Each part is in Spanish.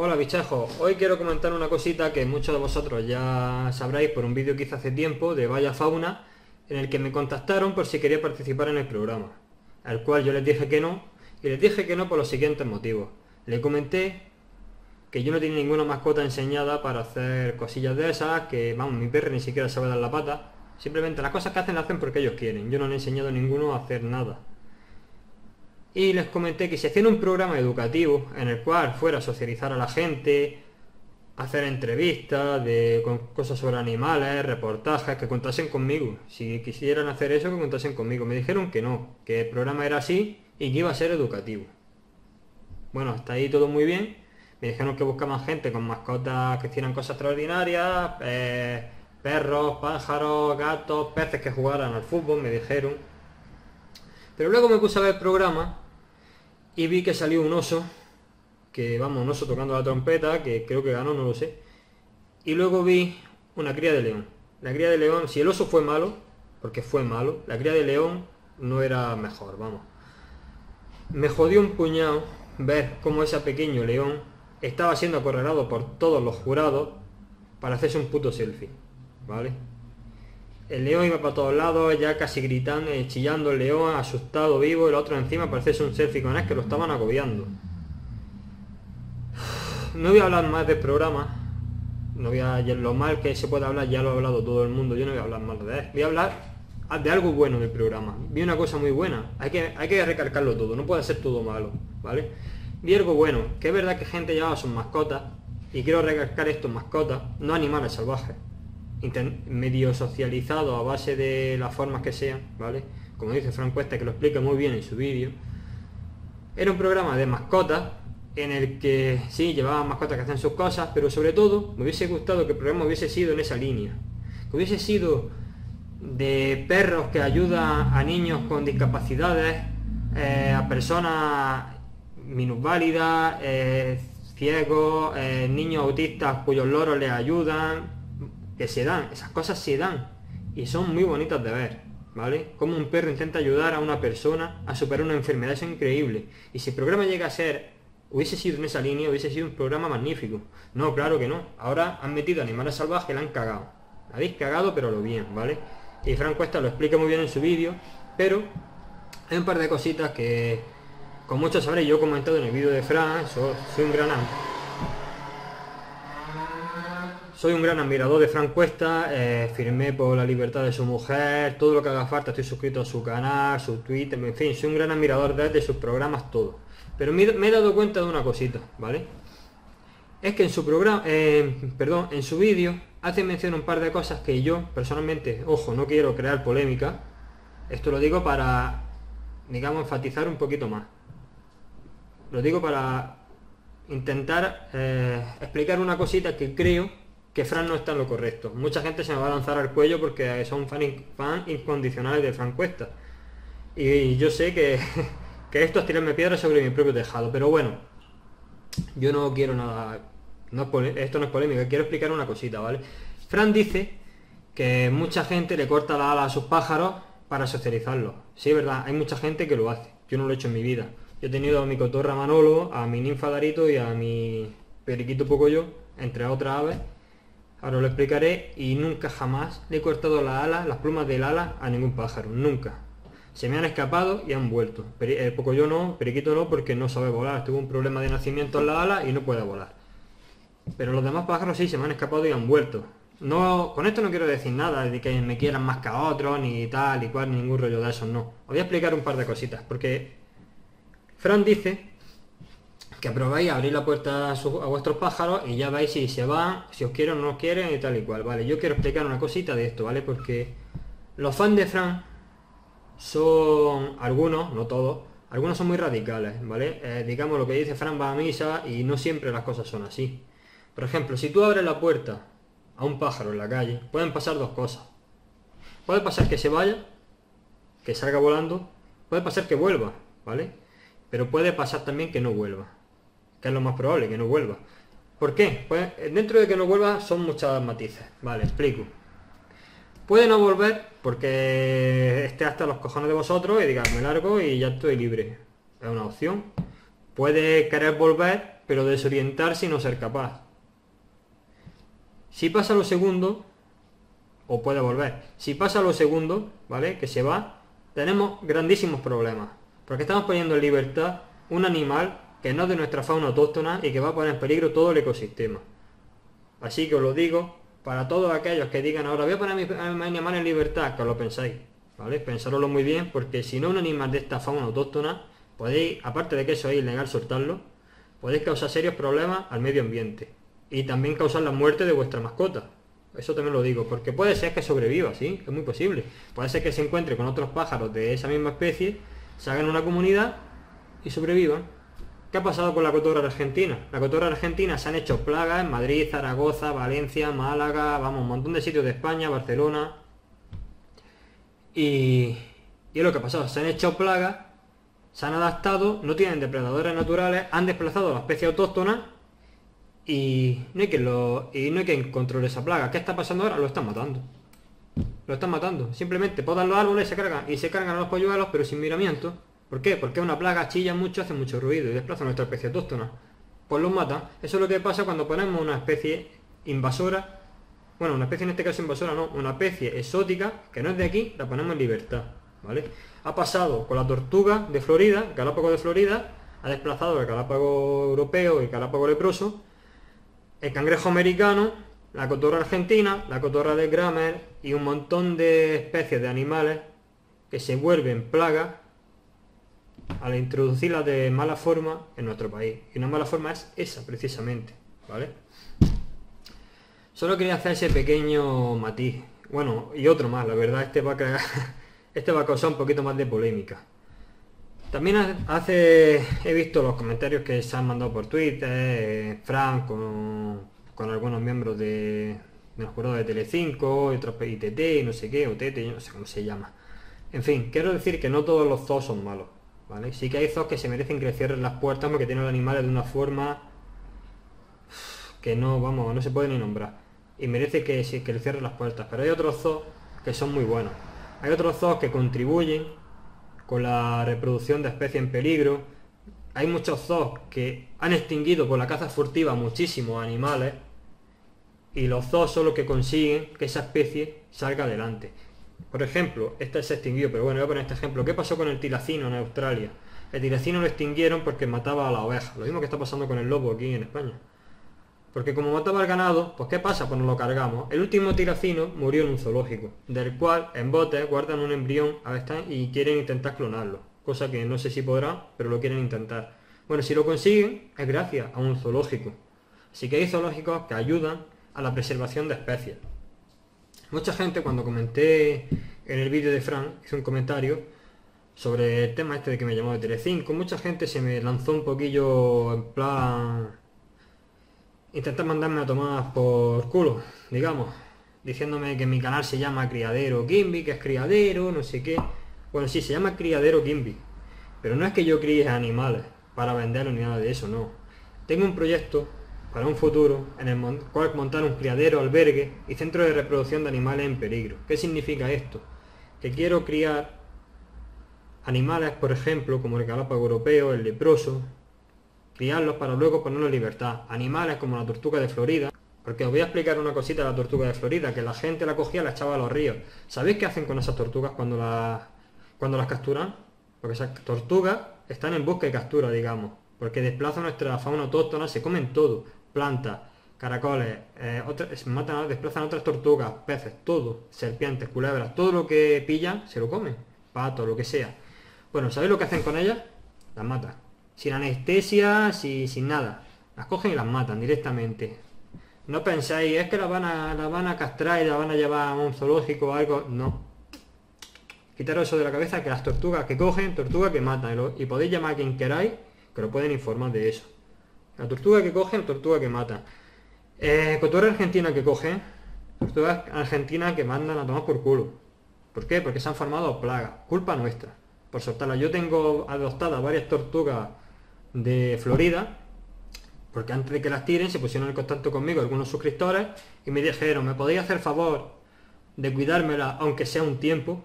Hola bichejo, hoy quiero comentar una cosita que muchos de vosotros ya sabréis por un vídeo que hice hace tiempo de Vaya Fauna, en el que me contactaron por si quería participar en el programa, al cual yo les dije que no, y les dije que no por los siguientes motivos. Le comenté que yo no tenía ninguna mascota enseñada para hacer cosillas de esas, que vamos, mi perro ni siquiera sabe dar la pata, simplemente las cosas que hacen las hacen porque ellos quieren, yo no le he enseñado a ninguno a hacer nada y les comenté que si hacían un programa educativo en el cual fuera a socializar a la gente, hacer entrevistas de cosas sobre animales, reportajes, que contasen conmigo. Si quisieran hacer eso, que contasen conmigo. Me dijeron que no, que el programa era así y que iba a ser educativo. Bueno, hasta ahí todo muy bien. Me dijeron que buscaban gente con mascotas que hicieran cosas extraordinarias, perros, pájaros, gatos, peces que jugaran al fútbol, me dijeron. Pero luego me puse a ver el programa y vi que salió un oso, que vamos, un oso tocando la trompeta, que creo que ganó, no lo sé. Y luego vi una cría de león. La cría de león, si el oso fue malo, porque fue malo, la cría de león no era mejor, vamos. Me jodió un puñado ver cómo ese pequeño león estaba siendo acorralado por todos los jurados para hacerse un puto selfie, ¿vale? El león iba para todos lados, ya casi gritando, eh, chillando el león, asustado, vivo, el otro encima parece un selfie con que lo estaban agobiando. No voy a hablar más del programa, no voy a lo mal que se puede hablar, ya lo ha hablado todo el mundo, yo no voy a hablar más de él. Voy a hablar de algo bueno del programa. Vi una cosa muy buena, hay que, hay que recalcarlo todo, no puede ser todo malo, ¿vale? Vi algo bueno, que es verdad que gente llevaba sus mascotas, y quiero recalcar esto, mascotas, no animales salvajes medio socializado a base de las formas que sean, ¿vale? Como dice Frank Cuesta, que lo explica muy bien en su vídeo. Era un programa de mascotas en el que sí, llevaban mascotas que hacían sus cosas, pero sobre todo me hubiese gustado que el programa hubiese sido en esa línea. Que hubiese sido de perros que ayudan a niños con discapacidades, eh, a personas minusválidas, eh, ciegos, eh, niños autistas cuyos loros les ayudan, que se dan, esas cosas se dan y son muy bonitas de ver, ¿vale? Como un perro intenta ayudar a una persona a superar una enfermedad es increíble. Y si el programa llega a ser, hubiese sido en esa línea, hubiese sido un programa magnífico. No, claro que no. Ahora han metido animales salvajes la han cagado. La habéis cagado, pero lo bien, ¿vale? Y Frank Cuesta lo explica muy bien en su vídeo, pero hay un par de cositas que, con muchos sabréis, yo he comentado en el vídeo de Fran, soy un gran soy un gran admirador de Frank Cuesta, eh, firmé por la libertad de su mujer, todo lo que haga falta, estoy suscrito a su canal, su Twitter, en fin, soy un gran admirador de, sus programas, todo. Pero me, he dado cuenta de una cosita, ¿vale? Es que en su programa, eh, perdón, en su vídeo hace mención un par de cosas que yo, personalmente, ojo, no quiero crear polémica, esto lo digo para, digamos, enfatizar un poquito más. Lo digo para intentar eh, explicar una cosita que creo que Fran no está en lo correcto. Mucha gente se me va a lanzar al cuello porque son fan, fan incondicionales de Fran Cuesta. Y yo sé que, que esto es tirarme piedras sobre mi propio tejado. Pero bueno, yo no quiero nada... esto no es polémica, quiero explicar una cosita, ¿vale? Fran dice que mucha gente le corta la ala a sus pájaros para socializarlos. Sí, es verdad, hay mucha gente que lo hace. Yo no lo he hecho en mi vida. Yo he tenido a mi cotorra Manolo, a mi ninfa Darito y a mi periquito Pocoyo, entre otras aves, Ahora lo explicaré y nunca jamás le he cortado la ala, las plumas del ala a ningún pájaro, nunca. Se me han escapado y han vuelto. Eh, poco yo no, periquito no, porque no sabe volar. Tuvo un problema de nacimiento en la ala y no puede volar. Pero los demás pájaros sí se me han escapado y han vuelto. No, con esto no quiero decir nada de que me quieran más que a otros, ni tal y cual, ningún rollo de eso, no. Os voy a explicar un par de cositas, porque Fran dice que probéis abrir la puerta a, vuestros pájaros y ya veis si se van, si os quieren o no os quieren y tal y cual, ¿vale? Yo quiero explicar una cosita de esto, ¿vale? Porque los fans de Fran son algunos, no todos, algunos son muy radicales, ¿vale? Eh, digamos lo que dice Fran va a misa y no siempre las cosas son así. Por ejemplo, si tú abres la puerta a un pájaro en la calle, pueden pasar dos cosas. Puede pasar que se vaya, que salga volando, puede pasar que vuelva, ¿vale? Pero puede pasar también que no vuelva que es lo más probable, que no vuelva. ¿Por qué? Pues dentro de que no vuelva son muchas matices. Vale, explico. Puede no volver porque esté hasta los cojones de vosotros y diga, me largo y ya estoy libre. Es una opción. Puede querer volver pero desorientarse y no ser capaz. Si pasa lo segundo, o puede volver. Si pasa lo segundo, ¿vale? Que se va, tenemos grandísimos problemas. Porque estamos poniendo en libertad un animal que no es de nuestra fauna autóctona y que va a poner en peligro todo el ecosistema. Así que os lo digo, para todos aquellos que digan ahora voy a poner a mi, animal en libertad, que os lo pensáis, ¿vale? Pensároslo muy bien, porque si no un animal de esta fauna autóctona, podéis, aparte de que eso es ilegal soltarlo, podéis causar serios problemas al medio ambiente. Y también causar la muerte de vuestra mascota. Eso también lo digo, porque puede ser que sobreviva, sí, es muy posible. Puede ser que se encuentre con otros pájaros de esa misma especie, se hagan una comunidad y sobrevivan. ¿Qué ha pasado con la cotorra argentina? La cotorra argentina se han hecho plagas en Madrid, Zaragoza, Valencia, Málaga, vamos, un montón de sitios de España, Barcelona. Y, y es lo que ha pasado, se han hecho plagas, se han adaptado, no tienen depredadores naturales, han desplazado a la especie autóctona y no hay que lo, y no hay que controlar esa plaga. ¿Qué está pasando ahora? Lo están matando. Lo están matando. Simplemente podan los árboles y se cargan. Y se cargan a los polluelos, pero sin miramiento. ¿Por qué? Porque una plaga chilla mucho, hace mucho ruido y desplaza a nuestra especie autóctona. Pues los mata. Eso es lo que pasa cuando ponemos una especie invasora. Bueno, una especie en este caso invasora no, una especie exótica que no es de aquí, la ponemos en libertad. ¿Vale? Ha pasado con la tortuga de Florida, Galápago de Florida, ha desplazado el Galápago europeo y el Galápago leproso, el cangrejo americano, la cotorra argentina, la cotorra de Grammer y un montón de especies de animales que se vuelven plagas al introducirla de mala forma en nuestro país. Y una mala forma es esa, precisamente. ¿Vale? Solo quería hacer ese pequeño matiz. Bueno, y otro más, la verdad, este va a crear, este va a causar un poquito más de polémica. También hace, he visto los comentarios que se han mandado por Twitter, eh, Frank con, algunos miembros de, de los jurados de Telecinco, y otros ITT, no sé qué, o TT, no sé cómo se llama. En fin, quiero decir que no todos los zoos son malos. Sí que hay zoos que se merecen que le cierren las puertas porque tienen los animales de una forma que no, vamos, no se puede ni nombrar. Y merece que, que le cierren las puertas. Pero hay otros zoos que son muy buenos. Hay otros zoos que contribuyen con la reproducción de especies en peligro. Hay muchos zoos que han extinguido por la caza furtiva muchísimos animales. Y los zoos son los que consiguen que esa especie salga adelante. Por ejemplo, este se extinguió, pero bueno, voy a poner este ejemplo. ¿Qué pasó con el tilacino en Australia? El tilacino lo extinguieron porque mataba a la oveja. Lo mismo que está pasando con el lobo aquí en España. Porque como mataba al ganado, pues ¿qué pasa? Pues nos lo cargamos. El último tilacino murió en un zoológico, del cual en botes guardan un embrión y quieren intentar clonarlo. Cosa que no sé si podrá, pero lo quieren intentar. Bueno, si lo consiguen, es gracias a un zoológico. Así que hay zoológicos que ayudan a la preservación de especies. Mucha gente cuando comenté en el vídeo de Fran, hizo un comentario sobre el tema este de que me llamó de Telecinco, mucha gente se me lanzó un poquillo en plan intentar mandarme a tomar por culo, digamos, diciéndome que mi canal se llama Criadero Gimby, que es criadero, no sé qué. Bueno, sí, se llama Criadero Gimby, pero no es que yo críe animales para venderlo ni nada de eso, no. Tengo un proyecto para un futuro en el cual montar un criadero, albergue y centro de reproducción de animales en peligro. ¿Qué significa esto? Que quiero criar animales, por ejemplo, como el galápago europeo, el leproso, criarlos para luego ponerlos en libertad. Animales como la tortuga de Florida, porque os voy a explicar una cosita de la tortuga de Florida, que la gente la cogía y la echaba a los ríos. ¿Sabéis qué hacen con esas tortugas cuando las, cuando las capturan? Porque esas tortugas están en busca y captura, digamos, porque desplazan nuestra fauna autóctona, se comen todo plantas, caracoles, eh, matan, desplazan otras tortugas, peces, todo, serpientes, culebras, todo lo que pillan se lo comen, pato, lo que sea. Bueno, ¿sabéis lo que hacen con ellas? Las matan. Sin anestesia, sin nada. Las cogen y las matan directamente. No pensáis, es que las van a, la van a castrar y la van a llevar a un zoológico o algo. No. Quitaros eso de la cabeza que las tortugas que cogen, tortugas que matan. Y, podéis llamar a quien queráis, lo pueden informar de eso. La tortuga que coge, la tortuga que mata. Eh, cotorra argentina que coge, tortugas argentinas que mandan a tomar por culo. ¿Por qué? Porque se han formado plagas. Culpa nuestra. Por soltarlas. Yo tengo adoptadas varias tortugas de Florida. Porque antes de que las tiren se pusieron en contacto conmigo algunos suscriptores y me dijeron, ¿me podéis hacer favor de cuidármela aunque sea un tiempo?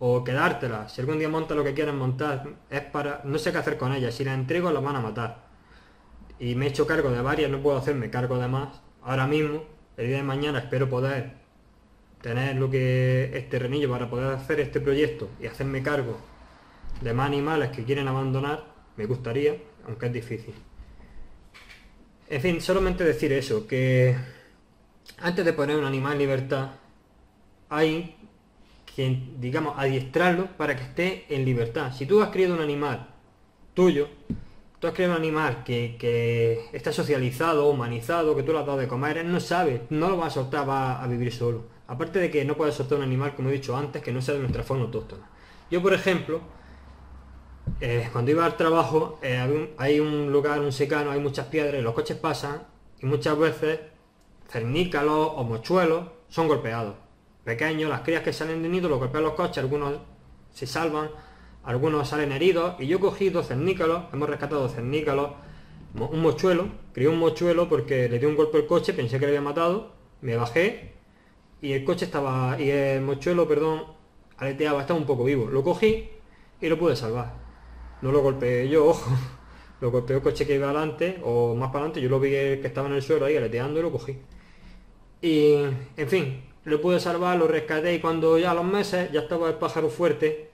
O quedártela. Si algún día monta lo que quieran montar, es para. No sé qué hacer con ellas. Si la entrego las van a matar y me he hecho cargo de varias, no puedo hacerme cargo de más. Ahora mismo, el día de mañana espero poder tener lo que es terrenillo para poder hacer este proyecto y hacerme cargo de más animales que quieren abandonar, me gustaría, aunque es difícil. En fin, solamente decir eso, que antes de poner un animal en libertad, hay digamos, adiestrarlo para que esté en libertad. Si tú has criado un animal tuyo, tú has criado un animal que, está socializado, humanizado, que tú le has dado de comer, él no sabe, no lo va a soltar, va a vivir solo. Aparte de que no puede soltar un animal, como he dicho antes, que no sea de nuestra forma autóctona. Yo, por ejemplo, eh, cuando iba al trabajo, eh, hay un lugar, un secano, hay muchas piedras, los coches pasan, y muchas veces cernícalos o mochuelos son golpeados. Pequeños, las crías que salen de nido los golpean los coches, algunos se salvan, algunos salen heridos, y yo cogí dos cernícalos, hemos rescatado cernícalos, un mochuelo, crié un mochuelo porque le di un golpe al coche, pensé que le había matado, me bajé, y el coche estaba, y el mochuelo, perdón, aleteaba, estaba un poco vivo. Lo cogí y lo pude salvar. No lo golpeé yo, ojo. Lo golpeé el coche que iba adelante, o más para adelante, yo lo vi que estaba en el suelo ahí aleteando y lo cogí. Y, en fin, lo pude salvar, lo rescaté y cuando ya los meses ya estaba el pájaro fuerte,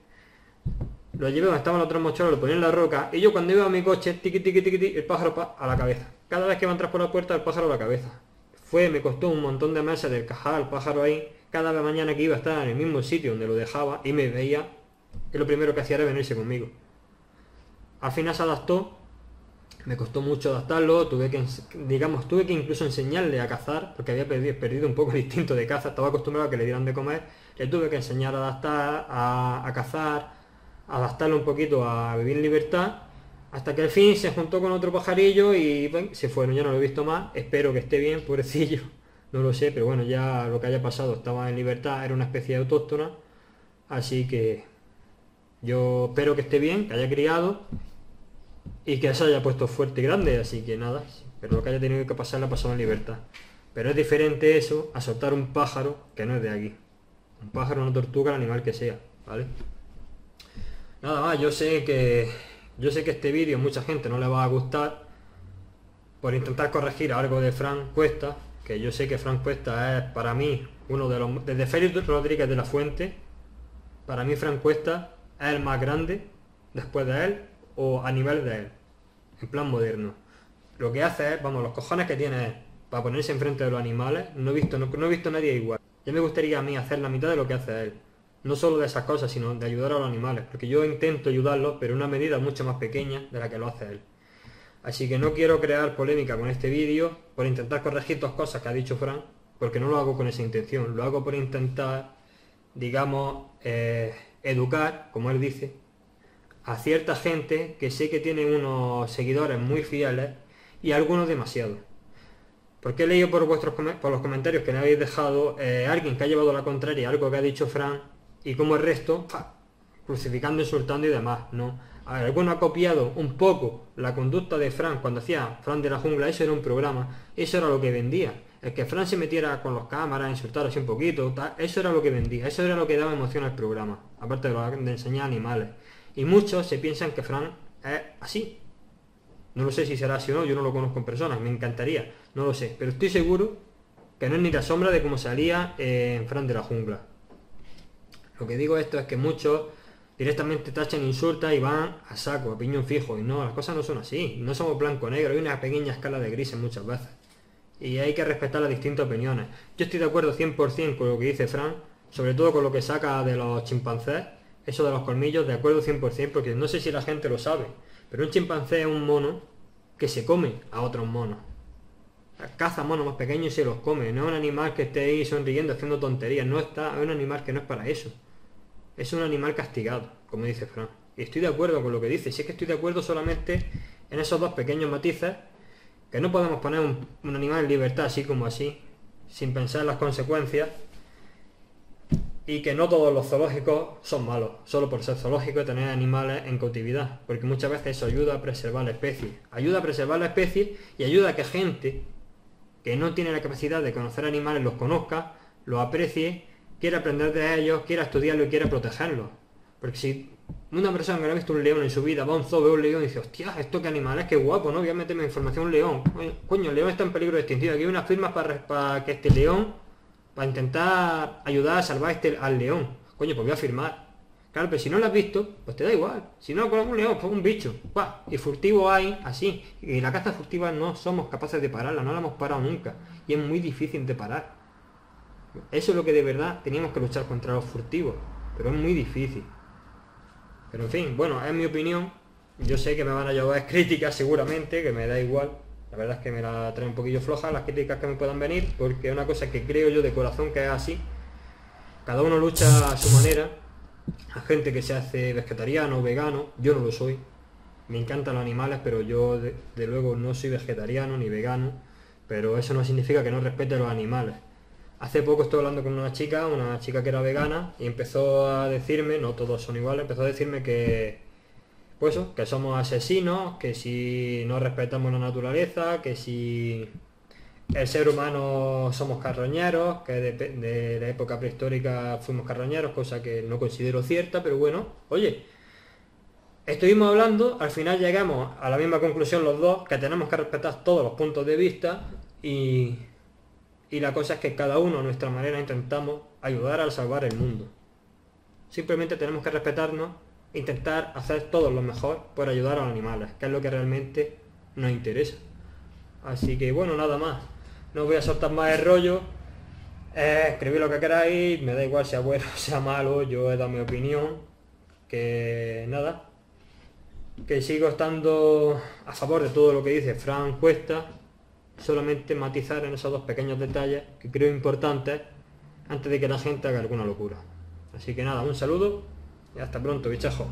lo llevé donde estaban los otros lo ponía en la roca y yo cuando iba a mi coche, tiqui tiqui tiqui, el pájaro a la cabeza. Cada vez que iba a entrar por la puerta, el pájaro a la cabeza. Fue, me costó un montón de meses del cajar el pájaro ahí. Cada vez mañana que iba a estar en el mismo sitio donde lo dejaba y me veía, y lo primero que hacía era venirse conmigo. Al final se adaptó me costó mucho adaptarlo, tuve que, digamos, tuve que incluso enseñarle a cazar, porque había perdido, un poco el instinto de caza, estaba acostumbrado a que le dieran de comer, le tuve que enseñar a adaptar, a, cazar, adaptarlo un poquito a vivir en libertad, hasta que al fin se juntó con otro pajarillo y se fueron, ya no lo he visto más, espero que esté bien, pobrecillo, no lo sé, pero bueno, ya lo que haya pasado, estaba en libertad, era una especie de autóctona, así que yo espero que esté bien, que haya criado y que se haya puesto fuerte y grande, así que nada, pero lo que haya tenido que pasar la ha en libertad. Pero es diferente eso a soltar un pájaro que no es de aquí. Un pájaro, una tortuga, el animal que sea, ¿vale? Nada más, yo sé que yo sé que este vídeo mucha gente no le va a gustar por intentar corregir algo de Frank Cuesta, que yo sé que Frank Cuesta es para mí uno de los desde Félix Rodríguez de la Fuente, para mí Frank Cuesta es el más grande después de él o a nivel de él, en plan moderno. Lo que hace es, vamos, los cojones que tiene para ponerse enfrente de los animales, no he visto, no, he visto nadie igual. Ya me gustaría a mí hacer la mitad de lo que hace él. No solo de esas cosas, sino de ayudar a los animales, porque yo intento ayudarlos, pero en una medida mucho más pequeña de la que lo hace él. Así que no quiero crear polémica con este vídeo por intentar corregir dos cosas que ha dicho Frank, porque no lo hago con esa intención, lo hago por intentar, digamos, eh, educar, como él dice, a cierta gente que sé que tiene unos seguidores muy fieles y algunos demasiado. Porque he leído por vuestros por los comentarios que me habéis dejado eh, alguien que ha llevado la contraria algo que ha dicho Fran y como el resto crucificando, insultando y demás, ¿no? alguno ha copiado un poco la conducta de Fran cuando hacía Fran de la jungla, eso era un programa, eso era lo que vendía. El que Fran se metiera con los cámaras, insultar así un poquito, eso era lo que vendía, eso era lo que daba emoción al programa, aparte de, de enseñar animales. Y muchos se piensan que Fran es así. No lo sé si será así o no, yo no lo conozco en persona, me encantaría, no lo sé. Pero estoy seguro que no es ni la sombra de cómo salía en Fran de la jungla. Lo que digo esto es que muchos directamente tachan insultas y van a saco, a piñón fijo. Y no, las cosas no son así. No somos blanco-negro, hay una pequeña escala de grises muchas veces. Y hay que respetar las distintas opiniones. Yo estoy de acuerdo 100% con lo que dice Fran, sobre todo con lo que saca de los chimpancés eso de los colmillos, de acuerdo 100%, porque no sé si la gente lo sabe, pero un chimpancé es un mono que se come a otros monos. Caza monos más pequeños y se los come. No es un animal que esté ahí sonriendo, haciendo tonterías. No está, es un animal que no es para eso. Es un animal castigado, como dice Fran. Y estoy de acuerdo con lo que dice. Si es que estoy de acuerdo solamente en esos dos pequeños matices, que no podemos poner un, un animal en libertad así como así, sin pensar en las consecuencias, y que no todos los zoológicos son malos, solo por ser zoológico y tener animales en cautividad, porque muchas veces eso ayuda a preservar la especie, ayuda a preservar la especie y ayuda a que gente que no tiene la capacidad de conocer animales los conozca, los aprecie, quiera aprender de ellos, quiera estudiarlo y quiera protegerlos. Porque si Una persona que no ha visto un león en su vida, va a un zoo, ve un león y dice, hostia, esto qué animal es, qué guapo, ¿no? Voy a meterme información un león. Coño, el león está en peligro de extinción. Aquí hay unas firmas para, para que este león, para intentar ayudar a salvar este, al león. Coño, pues voy a firmar. Claro, pero si no lo has visto, pues te da igual. Si no con un león, pues un bicho. Y furtivo hay así. Y la caza furtiva no somos capaces de pararla, no la hemos parado nunca. Y es muy difícil de parar. Eso es lo que de verdad teníamos que luchar contra los furtivos. Pero es muy difícil. Pero en fin, bueno, es mi opinión. Yo sé que me van a llevar críticas seguramente, que me da igual. La verdad es que me la trae un poquillo floja las críticas que me puedan venir, porque es una cosa que creo yo de corazón que es así. Cada uno lucha a su manera. A gente que se hace vegetariano vegano, yo no lo soy. Me encantan los animales, pero yo de, de luego no soy vegetariano ni vegano. Pero eso no significa que no respete a los animales. Hace poco estuve hablando con una chica, una chica que era vegana, y empezó a decirme, no todos son iguales, empezó a decirme que, pues que somos asesinos, que si no respetamos la naturaleza, que si el ser humano somos carroñeros, que de, la época prehistórica fuimos carroñeros, cosa que no considero cierta, pero bueno, oye, estuvimos hablando, al final llegamos a la misma conclusión los dos, que tenemos que respetar todos los puntos de vista y y la cosa es que cada uno a nuestra manera intentamos ayudar a salvar el mundo. Simplemente tenemos que respetarnos, intentar hacer todo lo mejor por ayudar a los animales, que es lo que realmente nos interesa. Así que bueno, nada más. No voy a soltar más el rollo. Eh, lo que queráis, me da igual sea bueno o sea malo, yo he dado mi opinión. Que nada. Que sigo estando a favor de todo lo que dice Fran Cuesta solamente matizar en esos dos pequeños detalles que creo importantes antes de que la gente haga alguna locura. Así que nada, un saludo hasta pronto, bichajo.